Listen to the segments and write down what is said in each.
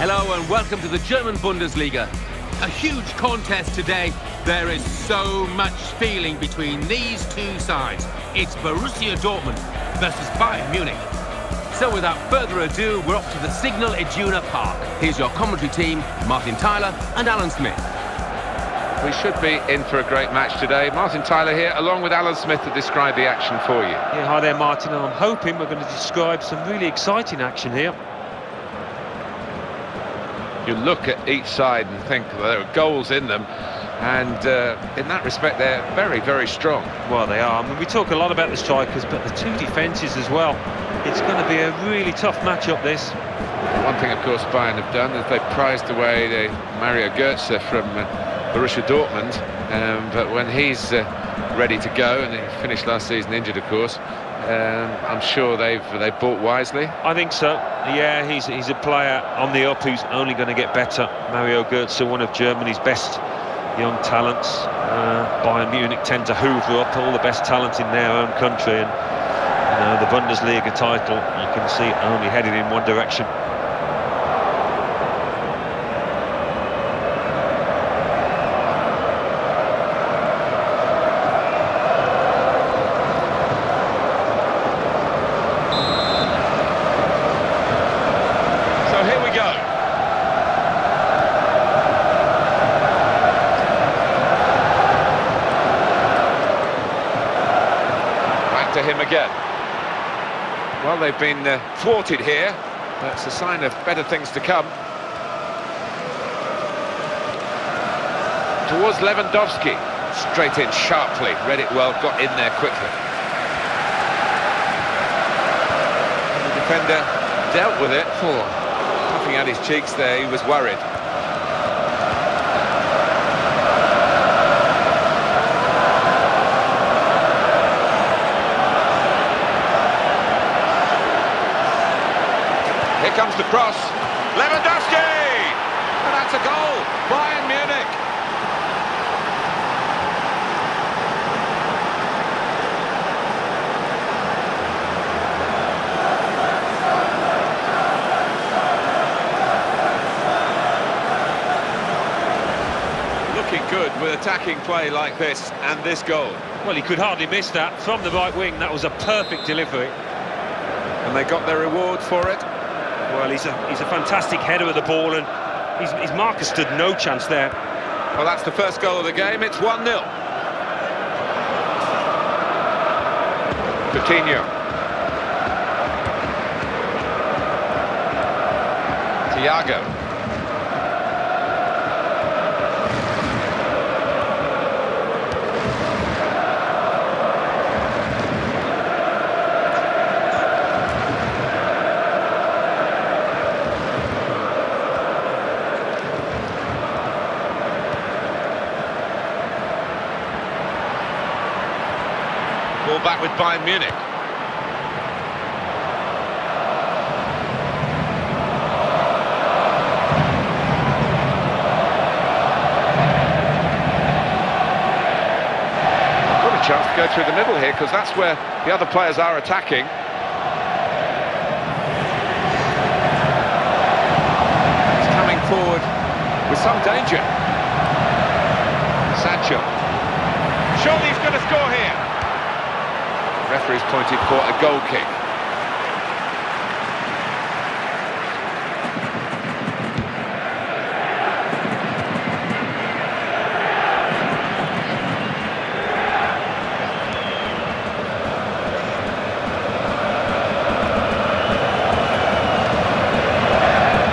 Hello and welcome to the German Bundesliga. A huge contest today. There is so much feeling between these two sides. It's Borussia Dortmund versus Bayern Munich. So without further ado, we're off to the Signal Iduna Park. Here's your commentary team, Martin Tyler and Alan Smith. We should be in for a great match today. Martin Tyler here, along with Alan Smith to describe the action for you. Yeah, hi there, Martin, and I'm hoping we're going to describe some really exciting action here. You look at each side and think there are goals in them, and uh, in that respect, they're very, very strong. Well, they are. I mean, we talk a lot about the strikers, but the two defences as well. It's going to be a really tough matchup, this. One thing, of course, Bayern have done is they've prized away the Mario Götze from uh, Borussia Dortmund, um, but when he's uh, ready to go, and he finished last season injured, of course, um, I'm sure they've they bought wisely. I think so. Yeah, he's he's a player on the up who's only going to get better. Mario Götze, one of Germany's best young talents. Uh, Bayern Munich tend to hoover up all the best talent in their own country, and you know, the Bundesliga title you can see only headed in one direction. to him again. Well, they've been uh, thwarted here. That's a sign of better things to come. Towards Lewandowski. Straight in sharply. Read it well, got in there quickly. And the defender dealt with it. Oh, puffing at his cheeks there, he was worried. Comes the cross. Lewandowski! And that's a goal. Bayern Munich. Looking good with attacking play like this and this goal. Well, he could hardly miss that from the right wing. That was a perfect delivery. And they got their reward for it. Well, he's a he's a fantastic header of the ball, and his, his marker stood no chance there. Well, that's the first goal of the game. It's 1-0. Coutinho. Thiago. Back with Bayern Munich. Got a chance to go through the middle here because that's where the other players are attacking. He's coming forward with some danger. Sancho. Surely he's going to score here. Referee's pointed for a goal kick.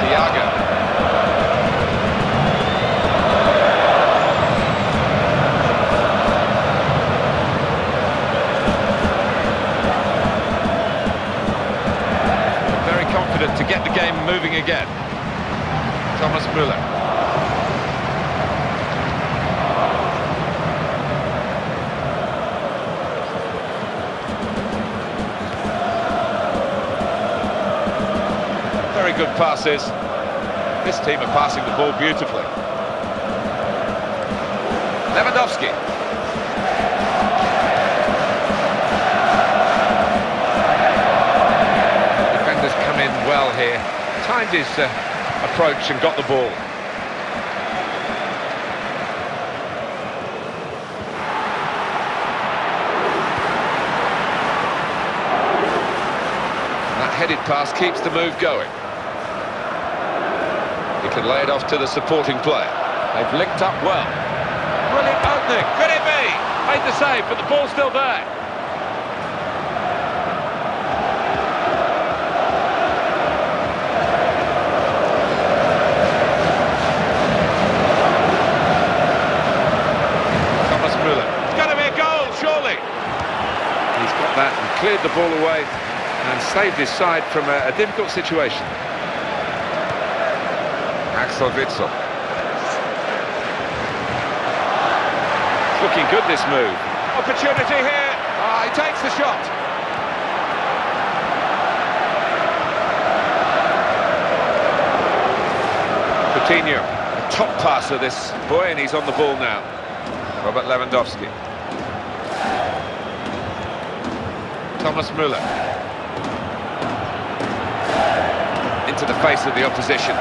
Thiago. Confident to get the game moving again. Thomas Müller. Very good passes. This team are passing the ball beautifully. Lewandowski. Timed his uh, approach and got the ball. That headed pass keeps the move going. He can lay it off to the supporting player. They've linked up well. Brilliant opening. Could it be? Made the save, but the ball's still there. Cleared the ball away and saved his side from a, a difficult situation. Axel Witsel. It's looking good, this move. Opportunity here. Ah, he takes the shot. Coutinho, a top passer, this boy, and he's on the ball now. Robert Lewandowski. Thomas Müller. Into the face of the opposition.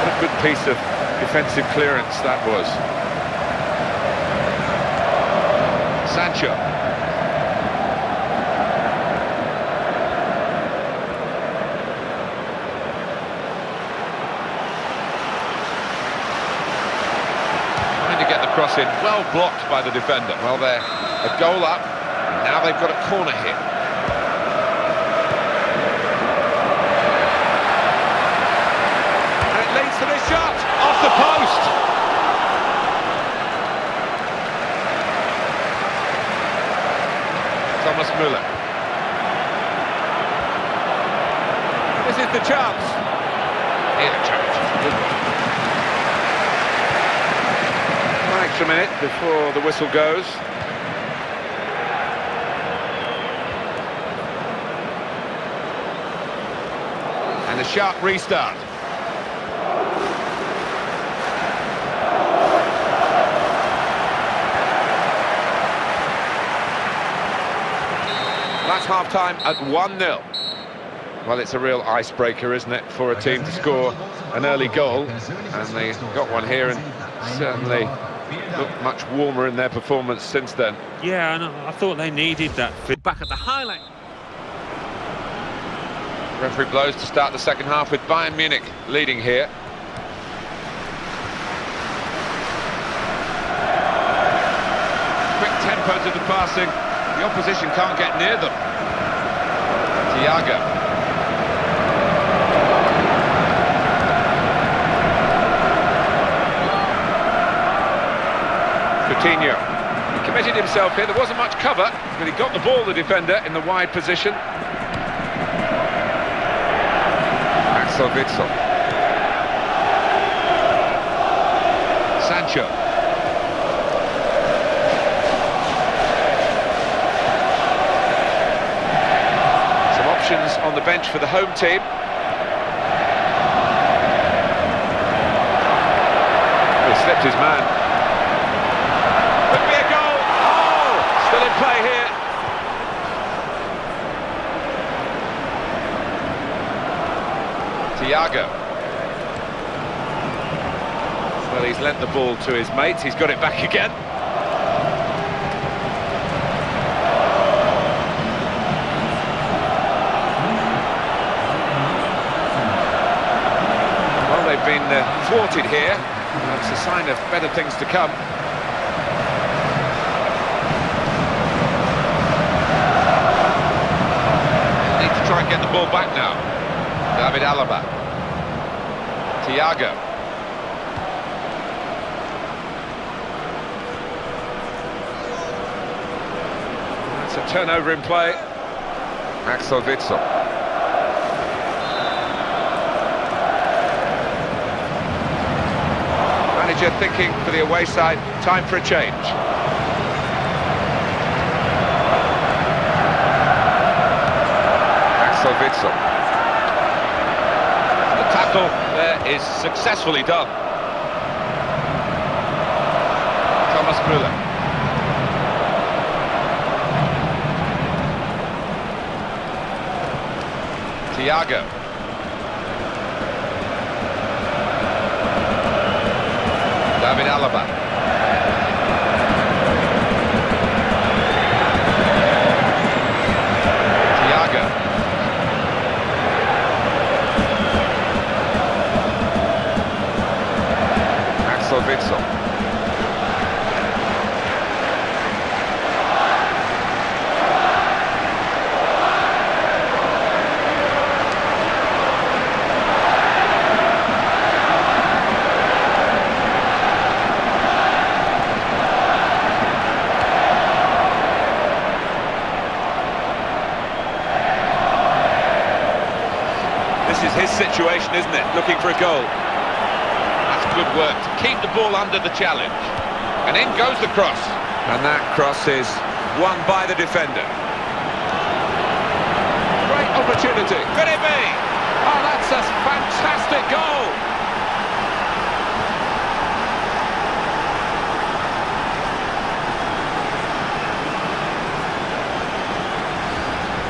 What a good piece of defensive clearance that was. Sancho. Trying to get the cross in, well blocked by the defender. Well, they're a goal up, now they've got a corner hit. And it leads to this shot, off the post. Thomas Müller. This is the chance. Here, the one. One extra minute before the whistle goes. Sharp restart. That's half-time at 1-0. Well, it's a real icebreaker, isn't it, for a team to score an early goal. And they got one here and certainly looked much warmer in their performance since then. Yeah, and I I thought they needed that. Back at the highlight. Referee blows to start the second half with Bayern Munich leading here. Quick tempo to the passing. The opposition can't get near them. Thiago. Coutinho. He committed himself here. There wasn't much cover, but he got the ball, the defender, in the wide position. Witsel. Sancho. Some options on the bench for the home team. He slipped his man. Could be a goal. Oh, still in play here. Thiago. Well, he's lent the ball to his mates. He's got it back again. Well, they've been uh, thwarted here. That's a sign of better things to come. Need to try and get the ball back now. David Alaba. Thiago. That's a turnover in play. Axel Witsel. Manager thinking for the away side, time for a change. Axel Witsel. The tackle there is successfully done. Thomas Müller. Thiago. David Alaba. Is his situation, isn't it? Looking for a goal. That's good work to keep the ball under the challenge. And in goes the cross. And that cross is won by the defender. Great opportunity. Could it be? Oh, that's a fantastic goal.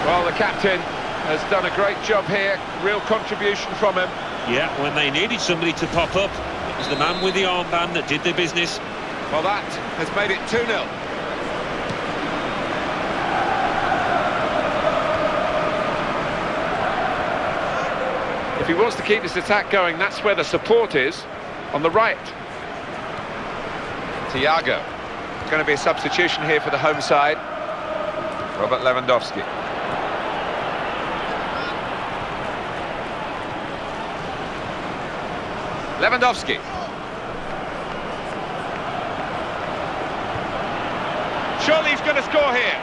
Well, the captain has done a great job here. Real contribution from him. Yeah, when they needed somebody to pop up, it was the man with the armband that did the business. Well, that has made it 2-0. If he wants to keep this attack going, that's where the support is, on the right. Thiago. Going to be a substitution here for the home side. Robert Lewandowski. Lewandowski. Surely he's going to score here.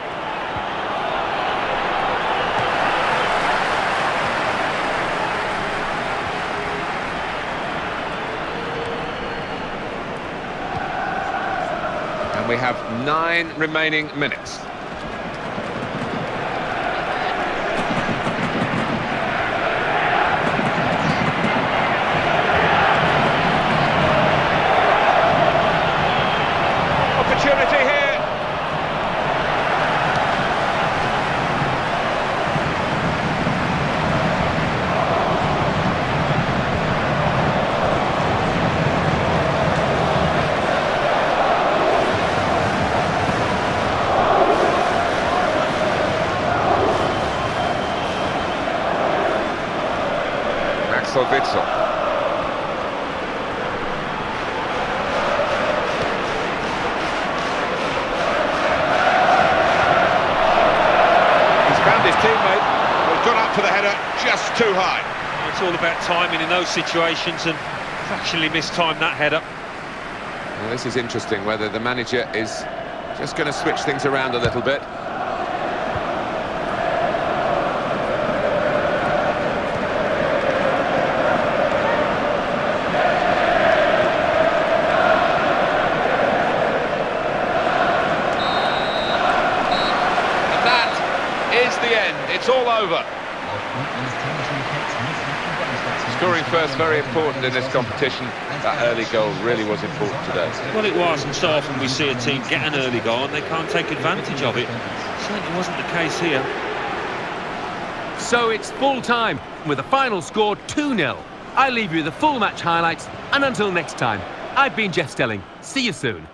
And we have nine remaining minutes. Opportunity here. Axel Witsel. He's found his teammate. Well, gone up for the header, just too high. It's all about timing in those situations and actually mistimed that header. Well, this is interesting, whether the manager is just going to switch things around a little bit. It's all over. Scoring first, very important in this competition. That early goal really was important today. Well, it was, and so often we see a team get an early goal and they can't take advantage of it. Certainly wasn't the case here. So it's full time with a final score 2-0. I leave you the full match highlights and until next time, I've been Jeff Stelling. See you soon.